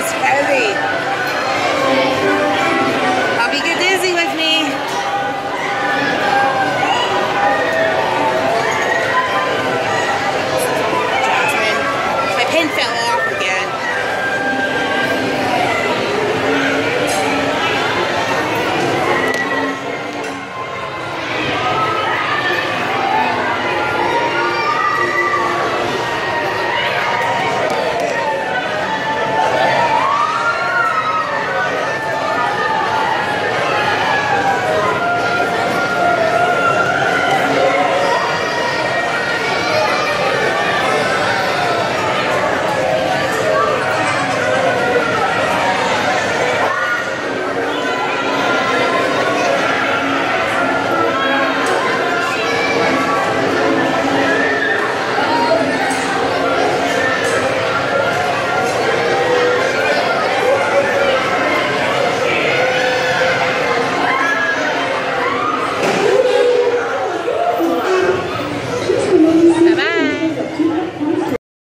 is heavy.